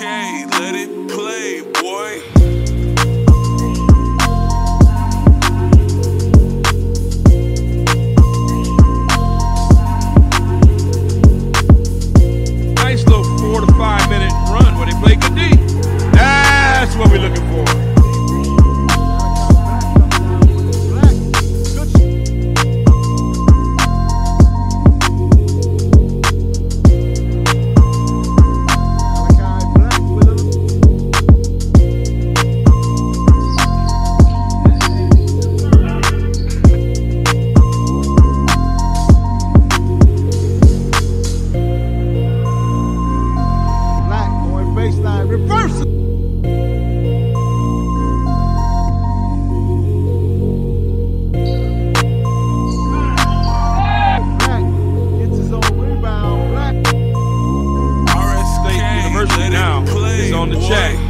Let it play, boy. Nice little four to five minute run where they play good. On the check.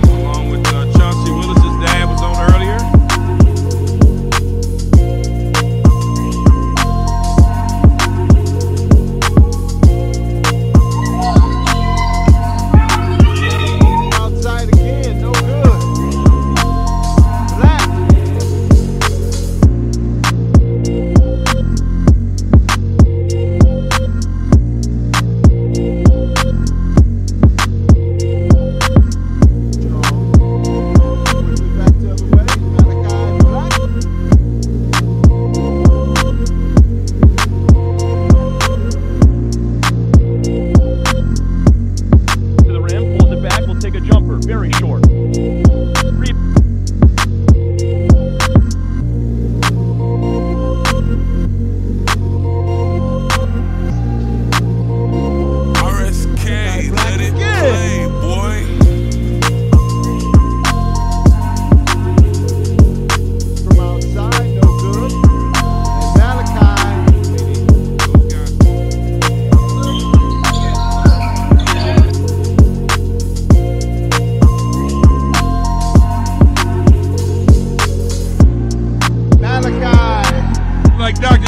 like Dr.